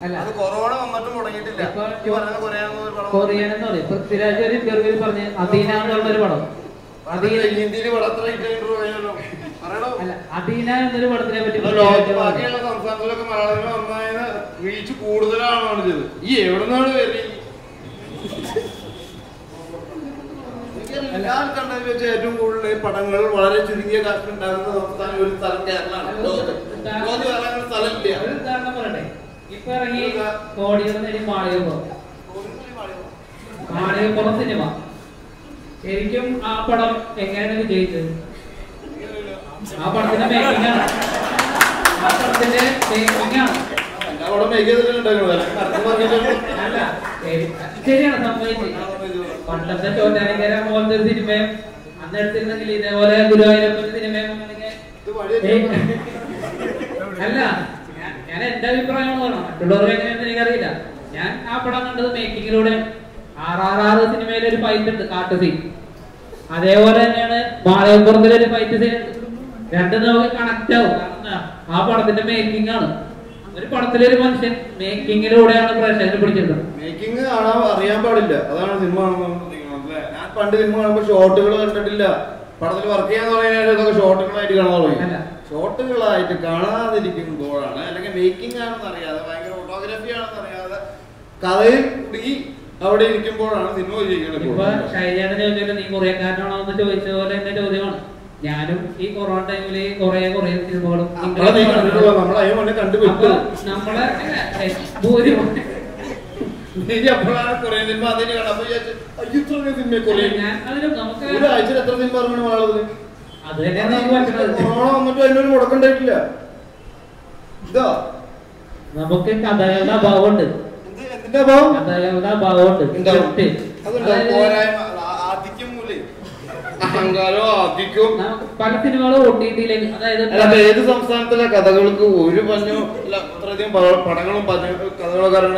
അത് കൊറോണ വന്നിട്ട് കൊറിയൻ എന്ന് പറയും. പൃഥ്വിരാജ് ഒരു ഇന്റർവ്യൂ പറഞ്ഞ് അദീന എന്നൊരു പടം? അല്ല അദീന എന്നൊരു പടത്തിനെ പറ്റി. ബാക്കിയുള്ള സംസ്ഥാനത്തിലൊക്കെ മലയാളത്തിൽ വന്നതിന് റീച്ച് കൂടുതലാണ് കാണിച്ചത് ഈ എവിടെ നിന്നാണ് വരുന്നത് ഞാൻ കണ്ടതിൽ വെച്ച് ഏറ്റവും കൂടുതൽ പടങ്ങൾ വളരെ ചുരുങ്ങിയ കാശ് ഉണ്ടാകുന്ന സംസ്ഥാനം ഒരു സ്ഥലം കേരളമാണ്. സ്ഥലമില്ല ഇപ്പൊ ഇറങ്ങി നേടി മാളികപ്പുറം മാളികപ്പുറം സിനിമ. ശരിക്കും ആ പടം എങ്ങനെയാണ് വിജയിച്ചത്? ആ പടത്തിന്റെ മേക്കിംഗ് ആണ്. ആ പടത്തിന്റെ മേക്കിംഗ് ആണ്. ശരിയാണ് സംഭവിച്ചത്. പണ്ടത്തെ ചോറ്റാനിക്കര പോലത്തെ സിനിമയും അന്ന് എടുത്തിരുന്നെങ്കിൽ ഇതേപോലെ ഗുരുവായൂരപ്പന്റെ സിനിമയും അല്ല ഞാൻ- എന്റെ അഭിപ്രായം പറയണം മറ്റുള്ളവർ എങ്ങനെയാണെന്ന് എനിക്കറിയില്ല. ഞാൻ ആ പടം കണ്ടത് മേക്കിങ്ങിലൂടെ. ആർ ആർ ആർ സിനിമയിലെ ഒരു ഫൈറ്റ് ഉണ്ട് കാട്ടു സീൻ അതേപോലെ തന്നെയാണ് മാളയപ്പുറത്തിലെ ഒരു ഫൈറ്റ് സീൻ രണ്ടും നമുക്ക് കണക്ട് ആവും. ആ പടത്തിന്റെ മേക്കിംഗ് ആണ്. ഒരു പടത്തിലെ ഒരു മനുഷ്യൻ മേക്കിങ്ങിലൂടെയാണ് പ്രേക്ഷകരെ പിടിച്ചിരുന്നത്. മേക്കിംഗ് കാണാൻ അറിയാൻ പാടില്ല. അതാണ് സിനിമ? ഞാൻ പണ്ട് സിനിമ കാണുമ്പോൾ ഷോർട്ടുകൾ കണ്ടിട്ടില്ല. പടത്തിൽ വർക്ക് ചെയ്യാൻ തുടങ്ങിയാൽ ഇതൊക്കെ ഷോട്ടുകളായിട്ട് കാണാൻ തുടങ്ങി. അല്ല. ഷോട്ടുകളായിട്ട് കാണാതിരിക്കുമ്പോഴാണ് മേക്കിംഗ് ആണെന്ന് അറിയാതെ ഭയങ്കര ഫോട്ടോഗ്രാഫി ആണെന്ന് അറിയാതെ കഥയിൽ കുടുങ്ങി അവിടെ ഇരിക്കുമ്പോഴാണ് സിനിമ വിജയിക്കുന്നത് ഇപ്പൊ. ഷൈജാന്റെ ചോദിച്ചല്ലോ നീ കൊറിയക്കാരനാണോ എന്ന് ചോദിച്ച പോലെ എന്റെ ചോദ്യമാണ്. ഞാനും ഈ കൊറോണ ടൈമിൽ കൊറേ കൊറേ സിനിമകളും നമ്മളെ ഒരാഴ്ചയിൽ എത്ര സിനിമ ഇറങ്ങണം കൊറോണ വന്നിട്ട് അതിനൊരു മുടക്കുണ്ടായിട്ടില്ല ഇതാ? നമുക്ക് കഥകളുടെ അഭാവമുണ്ട്. കഥകളുടെ അഭാവമുണ്ട്. പല സിനിമകളും ഒട്ടിയിട്ടില്ലെങ്കിൽ അതായത് ഏത് സംസ്ഥാനത്തിലെ കഥകൾക്ക് ഒരു പഞ്ഞു അത്രയധികം പടങ്ങളും പഞ്ഞു കഥകളൊക്കെ കാരണം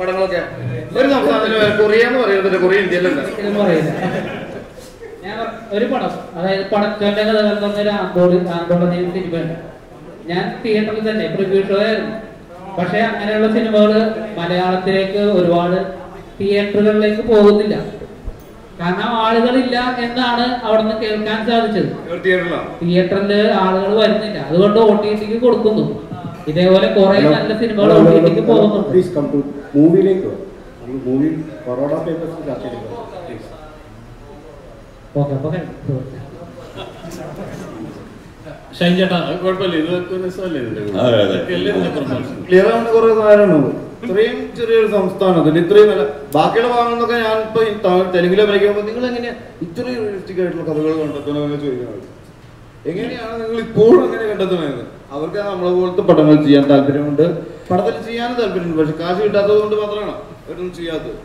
പടങ്ങളൊക്കെ? ഒരു സംസ്ഥാനത്തിലെ കൊറിയ എന്ന് പറയുന്നത് കൊറിയ ഇന്ത്യയിലുണ്ട്. ഞാൻ ഒരു പടം. അതായത് പടത്തിന്റെ കഥകൾ പറഞ്ഞൊരു ആന്തോളി ആന്തോളജി സിനിമയുണ്ട്. ഞാൻ തിയേറ്ററിൽ തന്നെ പ്രിവ്യൂ ഷോ ആയിരുന്നു. പക്ഷെ അങ്ങനെയുള്ള സിനിമകൾ മലയാളത്തിലേക്ക് ഒരുപാട് തിയേറ്ററുകളിലേക്ക് പോകുന്നില്ല. കാരണം ആളുകളില്ല എന്നാണ് അവിടെ നിന്ന് കേൾക്കാൻ സാധിച്ചത്. തിയേറ്ററിൽ ആളുകൾ വരുന്നില്ല. അതുകൊണ്ട് ഒ ടി ടിക്ക് കൊടുക്കുന്നു. ഇതേപോലെ കുറെ നല്ല സിനിമകൾ ഒ ടി ടിക്ക് പോകുന്നുണ്ട്. മൂവിയിലേക്ക് മൂവി കൊറോണ പേപ്പേഴ്സ് ചർച്ച ഓക്കെ കുഴപ്പമില്ല. ഇതൊക്കെ രസമല്ലേ ഇതിന്റെ ക്ലിയർ കുറെ സാധനമാണ് ഇത്രയും ചെറിയൊരു സംസ്ഥാനത്തിൽ ഇത്രയും നല്ല ബാക്കിയുള്ള ഭാഗങ്ങളൊക്കെ ഞാൻ ഇപ്പൊ തെലുങ്കിലെ അഭിനയിക്കുമ്പോൾ നിങ്ങൾ എങ്ങനെയാ ഇത്രയും റിയലിസ്റ്റിക് ആയിട്ടുള്ള കഥകൾ കണ്ടെത്തണമെന്ന് ചോദിക്കുന്നത് എങ്ങനെയാണ് നിങ്ങൾ ഇപ്പോഴും അങ്ങനെ കണ്ടെത്തുന്നത്? അവർക്ക് നമ്മളെ പോലത്തെ പടങ്ങൾ ചെയ്യാൻ താല്പര്യമുണ്ട്. പടത്തിൽ ചെയ്യാനും താല്പര്യമുണ്ട്. പക്ഷെ കാശ് കിട്ടാത്തത് കൊണ്ട് മാത്രമാണ് അവരൊന്നും ചെയ്യാത്തത്.